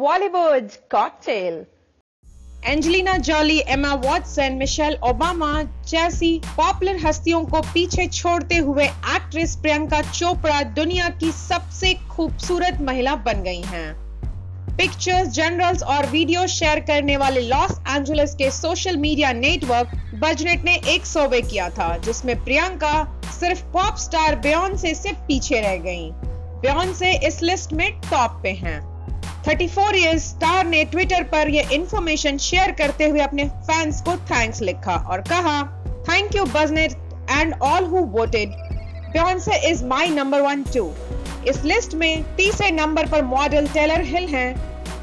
Bollywood's cocktail. Angelina Jolie Emma Watson Michelle Obama जैसी popular हस्तियों को पीछे छोड़ते हुए एक्ट्रेस प्रियंका चोपड़ा दुनिया की सबसे खूबसूरत महिला बन गई हैं। पिक्चर्स जनरल्स और वीडियो शेयर करने वाले लॉस एंजलिस के सोशल मीडिया नेटवर्क बजनेट ने एक सर्वे किया था, जिसमें प्रियंका सिर्फ़ पॉप स्टार ब्योन से पीछे रह गई ब्योन से इस लिस्ट में टॉप पे हैं 34 इयर्स स्टार ने ट्विटर पर यह इंफॉर्मेशन शेयर करते हुए अपने फैंस को थैंक्स लिखा और कहा thank you Buzznet and all who voted Beyoncé is my number one too इस लिस्ट में तीसरे नंबर पर मॉडल टेलर हिल हैं,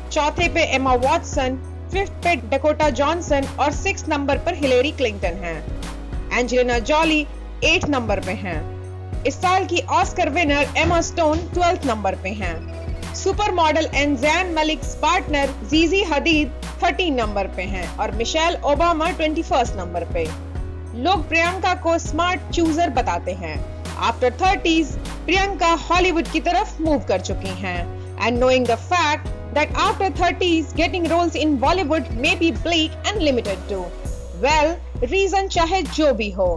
चौथे पे एमा वॉटसन फिफ्थ पे डकोटा जॉनसन और सिक्स नंबर पर हिलेरी क्लिंटन हैं। एंजेलिना जॉली एट नंबर पे हैं। इस साल की Oscar winner Emma Stone twelfth number पे हैं। Super model and Zayn Malik partner Gigi Hadid 13 number पे हैं और मिशेल ओबामा 21 नंबर पे लोग प्रियंका को स्मार्ट चूजर बताते हैं आफ्टर थर्टीज प्रियंका हॉलीवुड की तरफ़ मूव कर चुकी हैं and knowing the fact that after 30s getting roles in Bollywood may be bleak and limited too. Well, reason चाहे जो भी हो,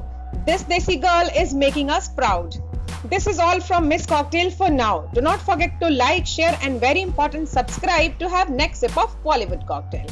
this desi girl is making us proud. This is all from Miss Cocktail for now. Do not forget to like, share and very important subscribe to have next sip of Bollywood Cocktail.